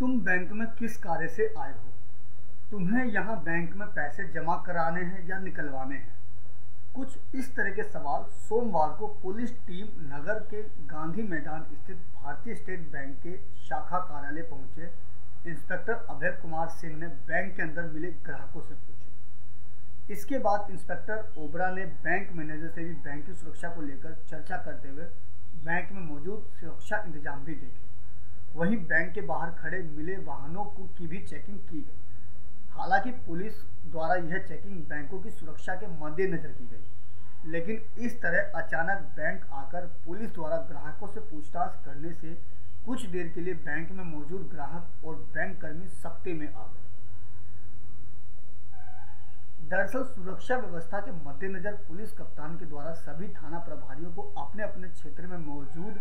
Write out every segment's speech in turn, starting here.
तुम बैंक में किस कार्य से आए हो? तुम्हें यहाँ बैंक में पैसे जमा कराने हैं या निकलवाने हैं? कुछ इस तरह के सवाल सोमवार को पुलिस टीम नगर के गांधी मैदान स्थित भारतीय स्टेट बैंक के शाखा कार्यालय पहुँचे। इंस्पेक्टर अभय कुमार सिंह ने बैंक के अंदर मिले ग्राहकों से पूछे। इसके बाद इंस्पेक्टर ओबरा ने बैंक मैनेजर से भी बैंक की सुरक्षा को लेकर चर्चा करते हुए बैंक में मौजूद सुरक्षा इंतज़ाम भी देखे। वहीं बैंक के बाहर खड़े मिले वाहनों को की भी चेकिंग की गई। हालाँकि पुलिस द्वारा यह चेकिंग बैंकों की सुरक्षा के मद्देनजर की गई। लेकिन इस तरह अचानक बैंक आकर पुलिस द्वारा ग्राहकों से पूछताछ करने से कुछ देर के लिए बैंक में मौजूद ग्राहक और बैंक कर्मी सख्ते में आ गए। दरअसल सुरक्षा व्यवस्था के मद्देनजर पुलिस कप्तान के द्वारा सभी थाना प्रभारियों को अपने अपने क्षेत्र में मौजूद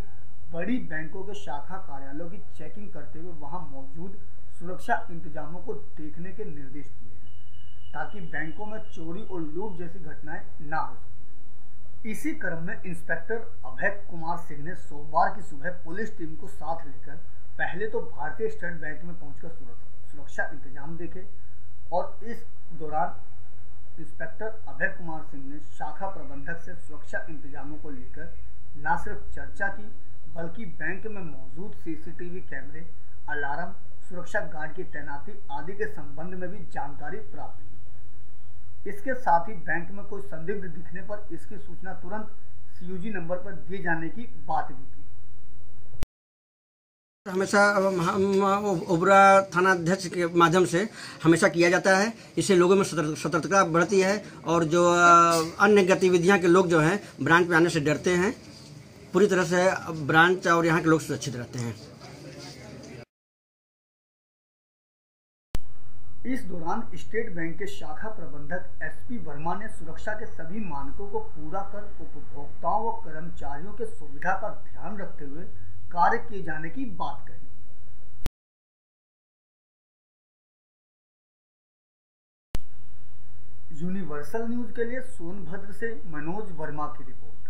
बड़ी बैंकों के शाखा कार्यालयों की चेकिंग करते हुए वहाँ मौजूद सुरक्षा इंतजामों को देखने के निर्देश दिए हैं, ताकि बैंकों में चोरी और लूट जैसी घटनाएँ ना हो सके। इसी क्रम में इंस्पेक्टर अभय कुमार सिंह ने सोमवार की सुबह पुलिस टीम को साथ लेकर पहले तो भारतीय स्टेट बैंक में पहुंचकर सुरक्षा इंतज़ाम देखे और इस दौरान इंस्पेक्टर अभय कुमार सिंह ने शाखा प्रबंधक से सुरक्षा इंतजामों को लेकर न सिर्फ़ चर्चा की बल्कि बैंक में मौजूद सीसीटीवी कैमरे, अलार्म, सुरक्षा गार्ड की तैनाती आदि के संबंध में भी जानकारी प्राप्त की। इसके साथ ही बैंक में कोई संदिग्ध दिखने पर इसकी सूचना तुरंत सीयूजी नंबर पर दिए जाने की बात भी की। हमेशा उबरा थाना अध्यक्ष के माध्यम से हमेशा किया जाता है। इससे लोगों में सतर्कता बढ़ती है और जो अन्य गतिविधियाँ के लोग जो हैं, ब्रांच पे आने से डरते हैं। पूरी तरह से ब्रांच और यहाँ के लोग सुरक्षित रहते हैं। इस दौरान स्टेट बैंक के शाखा प्रबंधक एसपी वर्मा ने सुरक्षा के सभी मानकों को पूरा कर उपभोक्ताओं व कर्मचारियों के सुविधा का ध्यान रखते हुए कार्य किए जाने की बात कही। यूनिवर्सल न्यूज़ के लिए सोनभद्र से मनोज वर्मा की रिपोर्ट।